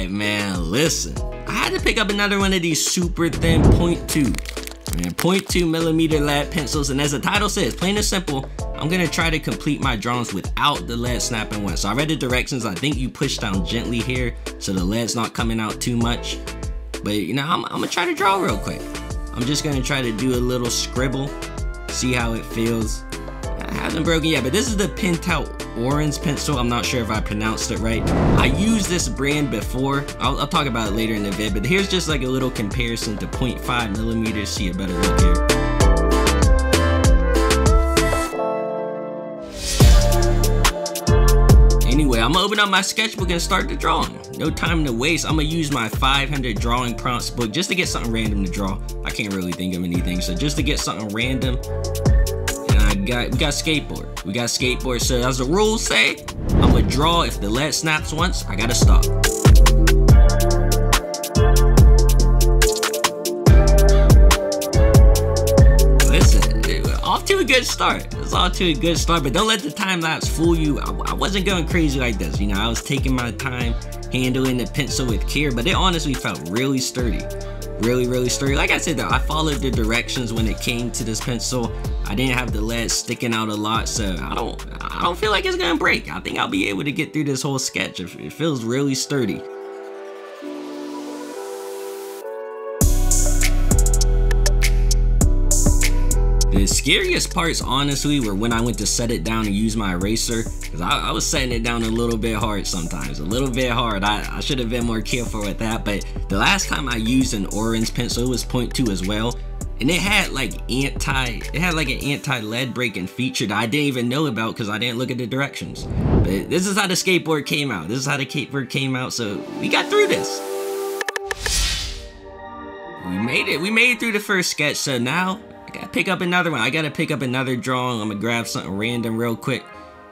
Alright, man, listen. I had to pick up another one of these super thin 0.2. Man, 0.2 millimeter lead pencils, and as the title says, plain and simple, I'm gonna try to complete my drawings without the lead snapping once. So I read the directions, I think you push down gently here, so the lead's not coming out too much. But you know, I'm, I'm gonna try to draw real quick. I'm just gonna try to do a little scribble, see how it feels. I haven't broken yet, but this is the Pentel Orenz pencil. I'm not sure if I pronounced it right. I used this brand before. I'll, I'll, talk about it later in the vid, but here's just like a little comparison to 0.5 millimeters. See a better look here. Anyway, I'm gonna open up my sketchbook and start the drawing. No time to waste. I'm gonna use my 500 drawing prompts book just to get something random to draw. I can't really think of anything, so just to get something random, I got we got skateboard. We got skateboard. So as the rules say, I'm gonna draw. If the lead snaps once, I gotta stop. Listen, eh, off to a good start. It's off to a good start, but don't let the time lapse fool you. I, I wasn't going crazy like this. You know, I was taking my time handling the pencil with care, but it honestly felt really sturdy really really sturdy like i said though i followed the directions when it came to this pencil. I didn't have the lead sticking out a lot so i don't i don't feel like it's gonna break. I think i'll be able to get through this whole sketch. If it feels really sturdy The scariest parts, honestly, were when I went to set it down and use my eraser. Because I, I, was setting it down a little bit hard sometimes. A little bit hard. I, I should have been more careful with that. But the last time I used an Orenz pencil, it was 0.2 as well. And it had like anti, it had like an anti-lead breaking feature that I didn't even know about because I didn't look at the directions. But this is how the skateboard came out. This is how the skateboard came out. So we got through this. We made it. We made it through the first sketch. So now pick up another one. I gotta pick up another drawing. I'm gonna grab something random real quick.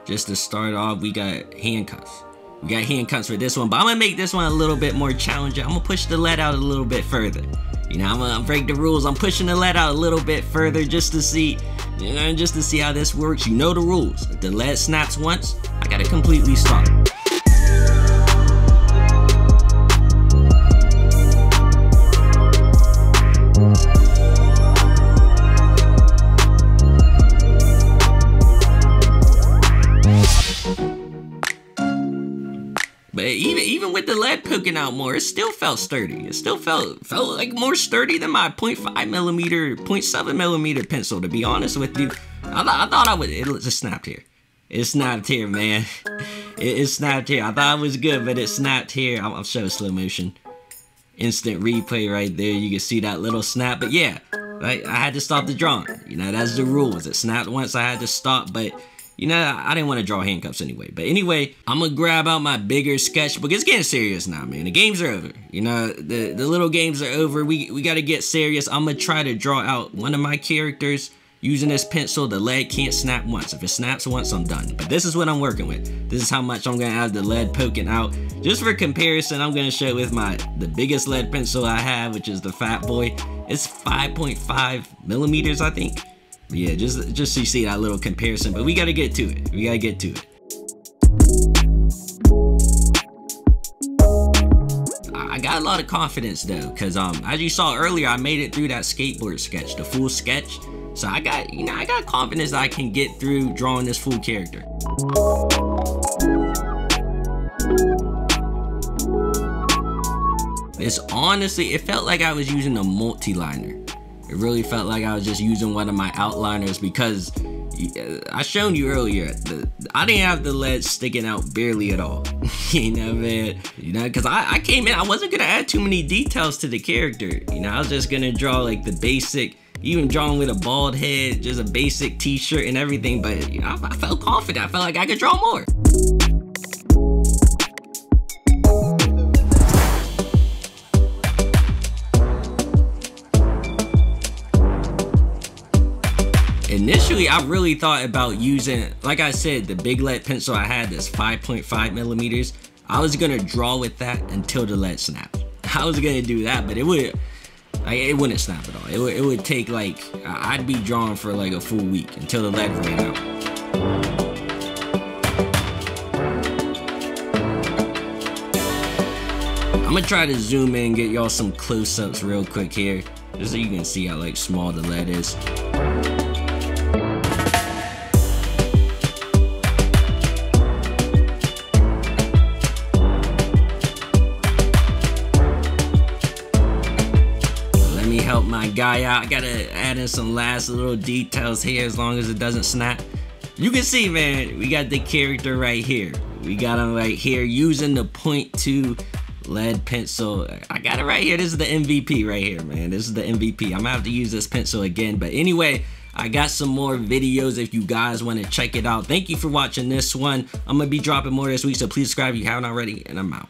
Just to start off, we got handcuffs. We got handcuffs for this one, but I'm gonna make this one a little bit more challenging. I'm gonna push the lead out a little bit further. You know, I'm gonna break the rules. I'm pushing the lead out a little bit further just to see, you know, just to see how this works. You know the rules. If the lead snaps once, I gotta completely stop. Even even with the lead poking out more, it still felt sturdy. It still felt felt like more sturdy than my 0.5 millimeter, 0.7 millimeter pencil. To be honest with you, I, I thought I would. It just snapped here. It snapped here, man. It, it, snapped here. I thought it was good, but it snapped here. I'll, I'll show slow motion. Instant replay right there. You can see that little snap. But yeah, right, I had to stop the drawing. You know, that's the rules. It snapped once. I had to stop, but you know, I didn't want to draw handcuffs anyway. But anyway, I'm gonna grab out my bigger sketchbook. It's getting serious now, man. The games are over. You know, the, the little games are over. We, we gotta get serious. I'm gonna try to draw out one of my characters using this pencil. The lead can't snap once. If it snaps once, I'm done. But this is what I'm working with. This is how much I'm gonna have the lead poking out. Just for comparison, I'm gonna show with my the biggest lead pencil I have, which is the Fat Boy. It's 5.5 millimeters, I think yeah, just just so you see that little comparison. But we gotta get to it. We gotta get to it. I got a lot of confidence though, cause um, as you saw earlier, I made it through that skateboard sketch, the full sketch. So I got, you know, I got confidence I can get through drawing this full character. It's honestly, it felt like I was using a multi-liner. It really felt like I was just using one of my outliners because uh, I shown you earlier, the, I didn't have the lead sticking out barely at all. you know, man. You know, because I, I came in, I wasn't going to add too many details to the character. You know, I was just going to draw like the basic, even drawing with a bald head, just a basic t-shirt and everything. But you know, I, I felt confident. I felt like I could draw more. Initially I really thought about using, like I said, the big lead pencil I had that's 5.5 millimeters. I was gonna draw with that until the lead snapped. I was gonna do that, but it would, like, it wouldn't snap at all. It would, it would take like, I'd be drawing for like a full week until the lead ran out. I'm gonna try to zoom in and get y'all some close-ups real quick here. Just so you can see how like small the lead is. My guy out. I gotta add in some last little details here as long as it doesn't snap. You can see, man, we got the character right here. We got him right here using the point two lead pencil. I got it right here. This is the MVP right here, man. This is the MVP. I'm gonna have to use this pencil again. But anyway, I got some more videos if you guys want to check it out. Thank you for watching this one. I'm gonna be dropping more this week, so please subscribe if you haven't already, and I'm out.